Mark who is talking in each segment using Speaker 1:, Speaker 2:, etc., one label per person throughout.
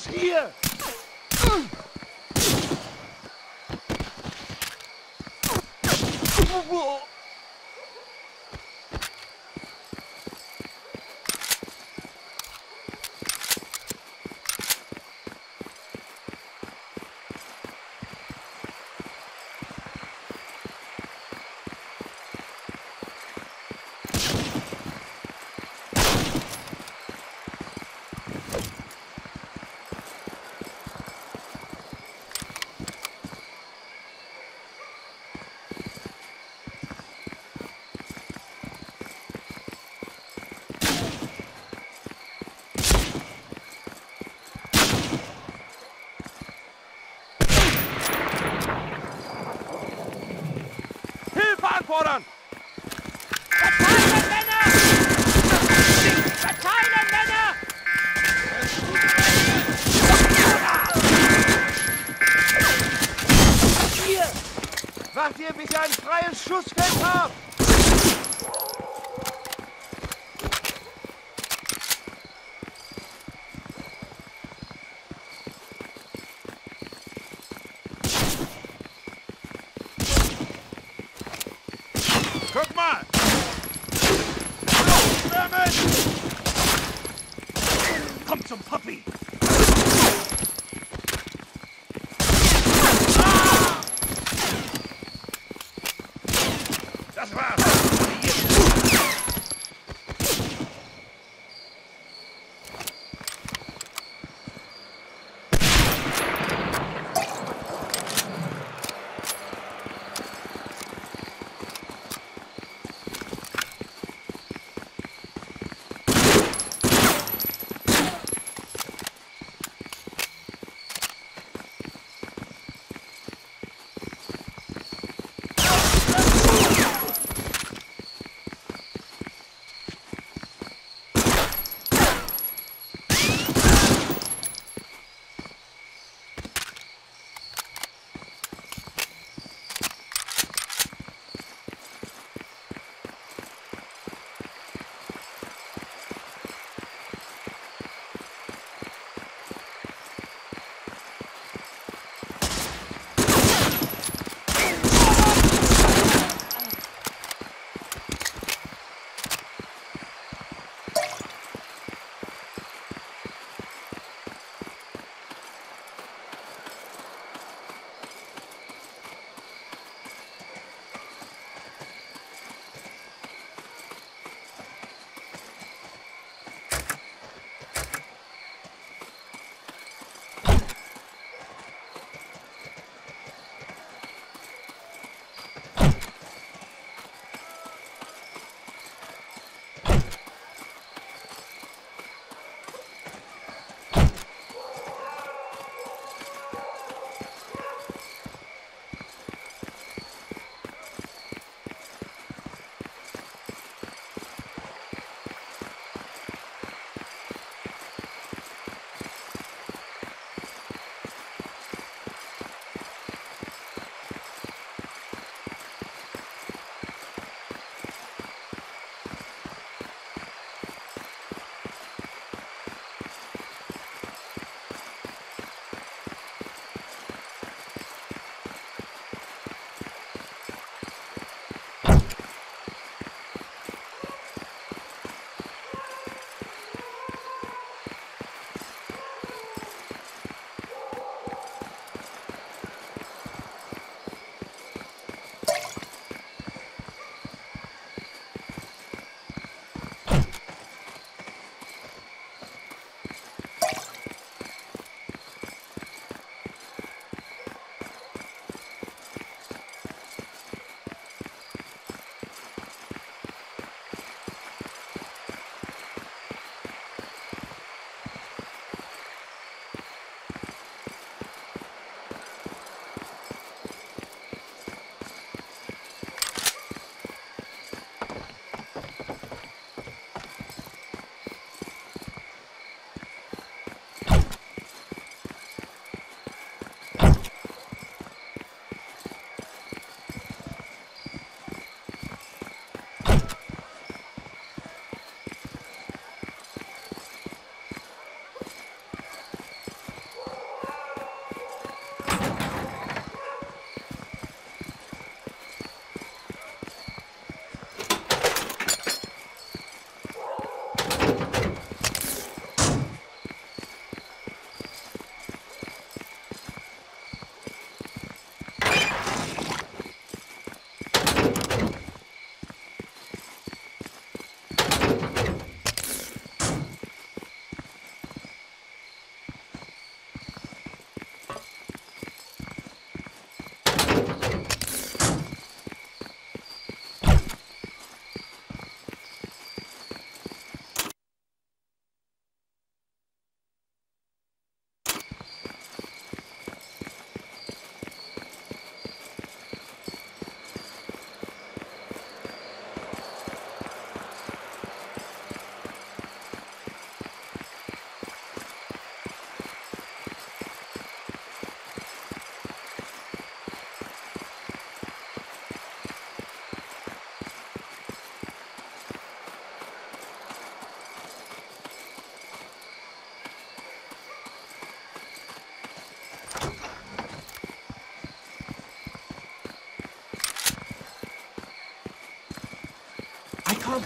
Speaker 1: us here. fordern!
Speaker 2: Verteilen, Männer! Verteilen, Männer!
Speaker 1: Hier! Wacht ihr mich ein freies Schussfeld
Speaker 3: ab!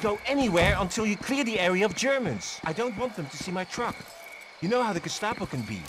Speaker 3: Go anywhere until you clear the area of Germans. I don't want them to see my truck. You know how the Gestapo can be.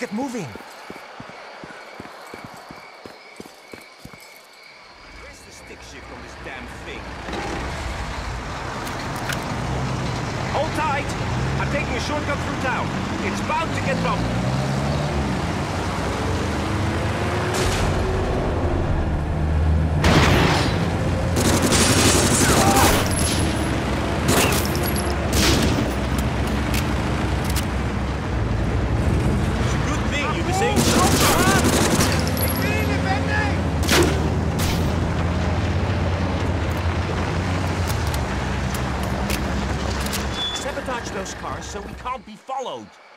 Speaker 3: Let's get moving. Where's the stick shift on this damn thing? Hold tight. I'm taking a shortcut through town. It's bound to get bumpy. It's a good thing you was able
Speaker 2: Ich bin lebendig!
Speaker 3: Those cars so we can't be followed.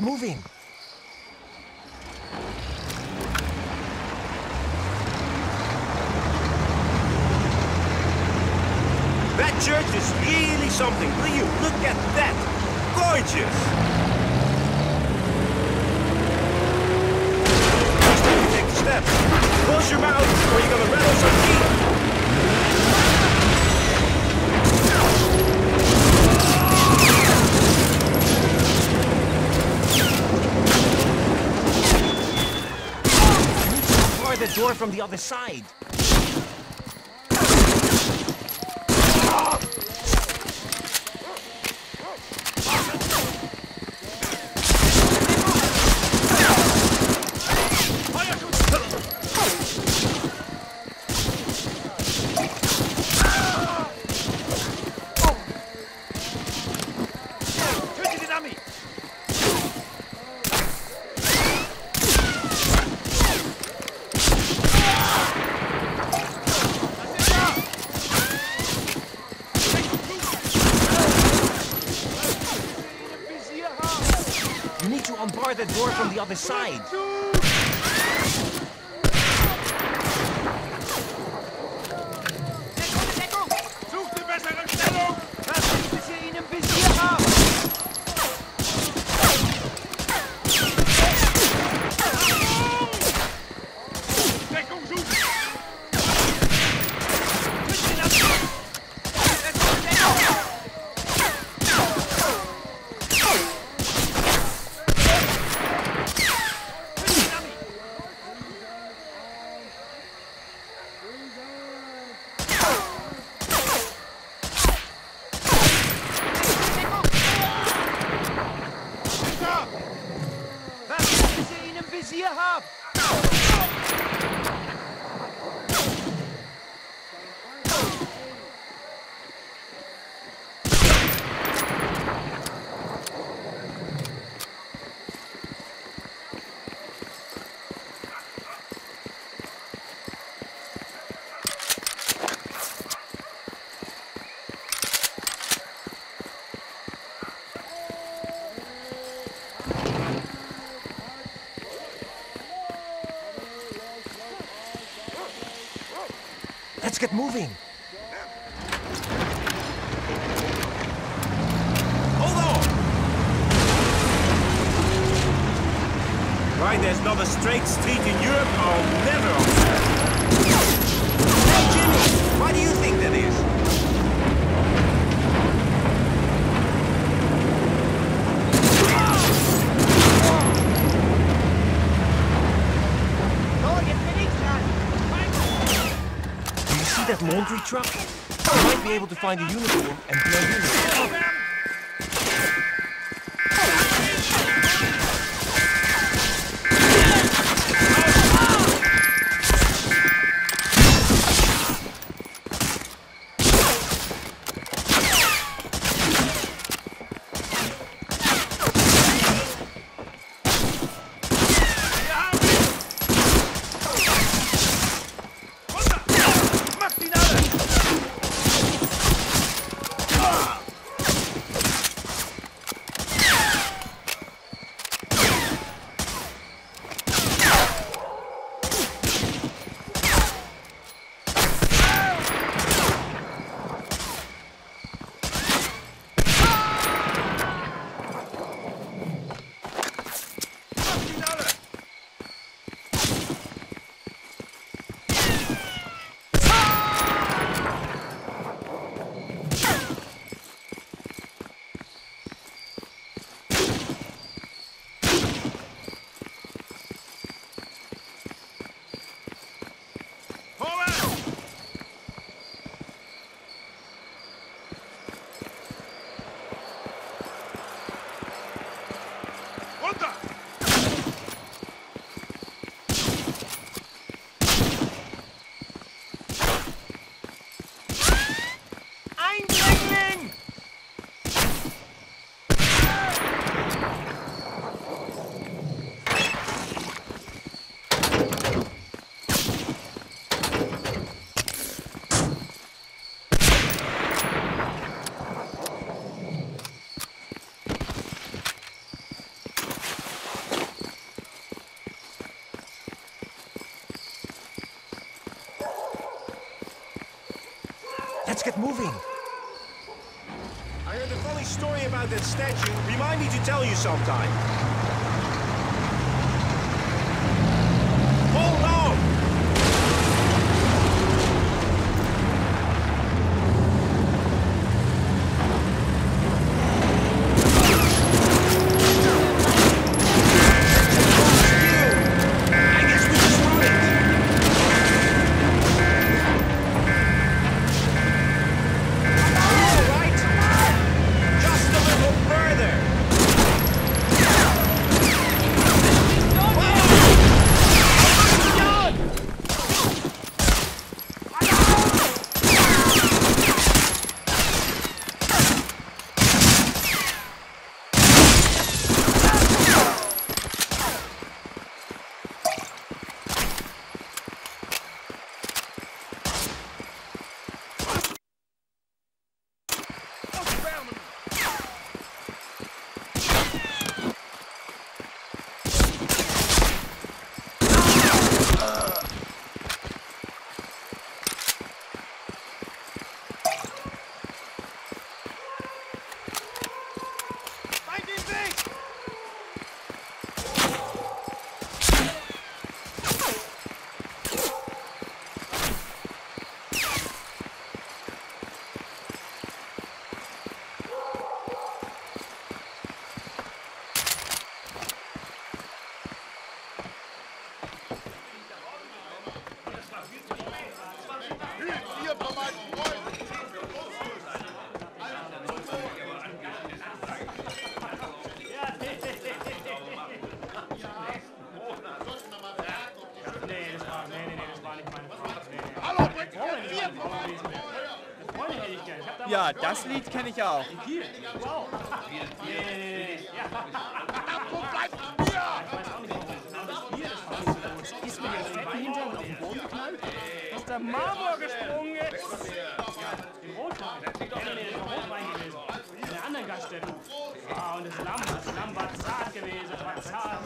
Speaker 3: Moving. That church is really something. You look at that? Gorgeous! From the other side. The door from the other side.
Speaker 2: was ihr habt.
Speaker 3: Get moving. Hold on! Why there's not a straight street in Europe, I'll never understand. Hey, Jimmy! Why do you think that is?
Speaker 4: So, jetzt bin ich dran!
Speaker 3: Do you see that laundry truck? I might be able to find a uniform and blend in. Story about that statue. Remind me to tell you sometime.
Speaker 1: Ja, das Lied kenne ich auch.
Speaker 4: Wow. Nee, nee, Marmor gesprungen jetzt. Im Rotwein. Wäre mir Rotwein gewesen. In der anderen Gaststätte. Ah, und das Lamm, das Lamm war zart gewesen. Das war zart.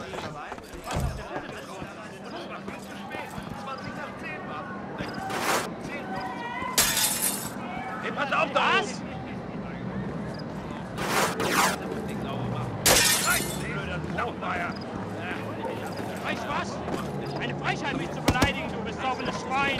Speaker 4: Was auf der
Speaker 5: Platte drin war.
Speaker 4: Das war viel zu spät.
Speaker 2: 20 nach 10 war. 10 noch. Hey, pass auf, das!
Speaker 1: ist! Laubmeier! Weißt was? Eine Frechheit, mich zu beleidigen, du besoffenes Schwein!